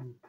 Mm.